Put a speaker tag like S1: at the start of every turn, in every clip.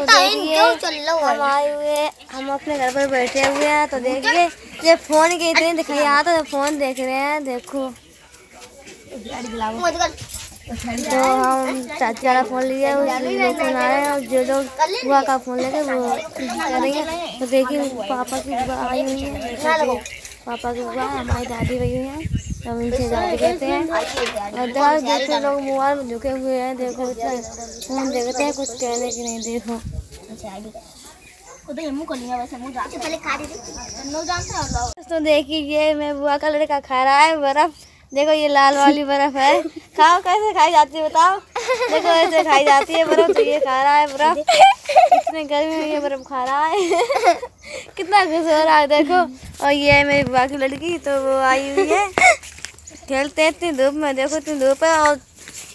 S1: तो हम आए हुए हम अपने घर पर बैठे हुए हैं तो देखिए ये फ़ोन के इतने दिखाई आता तो फ़ोन देख रहे हैं देखो। तो हम चाचा वाला फ़ोन लिए फ़ोन आया और जो लोग बुआ का फ़ोन लेके वो करेंगे तो देखिए पापा की बुआ आई हुई है पापा की बुआ हमारी दादी भई हुई हैं। हम इनसे दादी कहते हैं। और देखो देखते लोग मोबाइल में झुके हुए हैं, देखो फ़ोन देखते हैं, कुछ कहने की नहीं, देखो। तो देखिए ये मैं बुआ का लड़का खा रहा है, बर्फ़। देखो, ये लाल वाली बर्फ़ है। खाओ, कैसे खाई जाती है, बताओ। देखो, ऐसे खाई जाती है बर्फ़ तो ये खा रहा है बर्फ़। इतने गर्मी में ये बर्फ़ खा रहा है। कितना खुश हो रहा है, देखो। और ये है मेरी बुआ की लड़की तो वो आई हुई है। खेलते हैं इतनी धूप में देखो इतनी धूप है और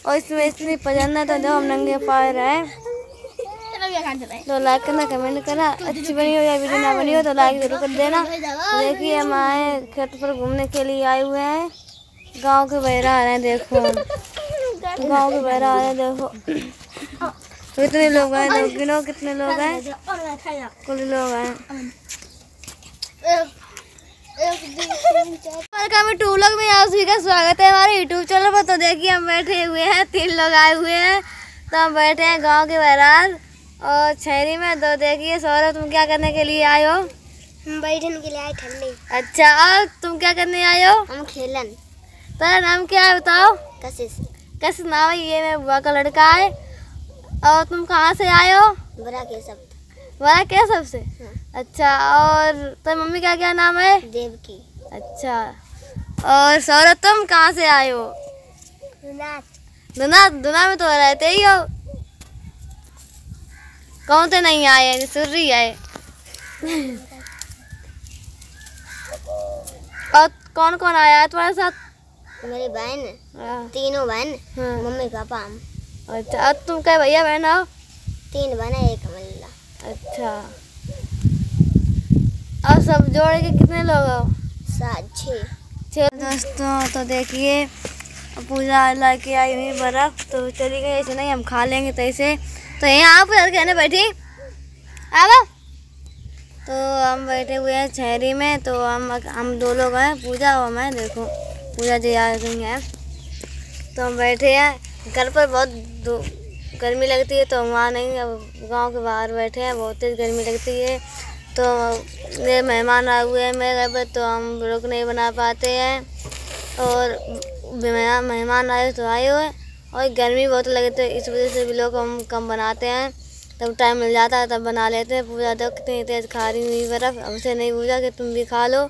S1: और इसमें इतनी पसंद है तो देखो हम नंगे पाए रहे हैं। तो लाइक करना कमेंट करना अच्छी बनी हो या वीडियो ना बनी हो तो लाइक ज़रूर कर देना। देखिए हम आए खेत पर घूमने के लिए आए हुए हैं। गाँव के बहरा आ रहे हैं देखो। गाँव के बहरा आ रहे हैं देखो। कितने लोग हैं देखो गिनो कितने लोग हैं कुल लोग हैं वेलकम टू लोग में आप सभी का स्वागत है हमारे यूट्यूब चैनल पर। तो देखिए हम बैठे हुए हैं तीन लोग आए हुए हैं। तो हम बैठे हैं गाँव के बहरार और शहरी में। तो देखिए सौरभ तुम क्या करने के लिए आए हो?
S2: हम बैठने के लिए आए ठंडे।
S1: अच्छा और तुम क्या करने आए हो?
S2: हम खेलन।
S1: तेरा नाम क्या है बताओ?
S2: कशिश।
S1: कैसे नाम है ये मेरे बुआ का लड़का है। और तुम कहाँ से आए हो?
S2: बड़ा के सब।
S1: बड़ा क्या सबसे
S2: हाँ।
S1: अच्छा और तो मम्मी का क्या नाम है?
S2: देव की
S1: अच्छा और सौरभ तुम कहाँ से आए हो? दुना दुना में तो रहते ही हो। कौन से नहीं आए हैं सुर्री आए। और कौन कौन आया है तुम्हारे साथ?
S2: मेरी बहन
S1: हाँ,
S2: तीनों बहन
S1: हाँ।
S2: मम्मी पापा हम।
S1: अच्छा और तुम क्या भैया बहन हो?
S2: तीन बहन है एक मल्ला
S1: अच्छा। और सब जोड़ के कितने लोग हो?
S2: सात छः
S1: दोस्तों तो देखिए पूजा लेके आई हुई बर्फ़ तो चली गई ऐसे नहीं हम खा लेंगे तो ऐसे तो यहाँ आप कहने बैठी। अब। तो हम बैठे हुए हैं शहरी में तो हम हम दो लोग हैं पूजा और मैं देखो पूजा जी आ गई हैं। तो हम बैठे हैं घर पर बहुत गर्मी लगती है तो हम वहाँ नहीं अब गाँव के बाहर बैठे हैं बहुत तेज़ गर्मी लगती है। तो ये मेहमान आए हुए हैं मेरे घर पर तो हम लोग नहीं बना पाते हैं। और मेहमान आए तो आए हुए और गर्मी बहुत लगे तो इस वजह से भी लोग हम कम बनाते हैं। तब टाइम मिल जाता है तब बना लेते हैं। पूजा तो कितनी तेज़ खा रही हुई बर्फ़। हमसे नहीं पूछा कि तुम भी खा लो।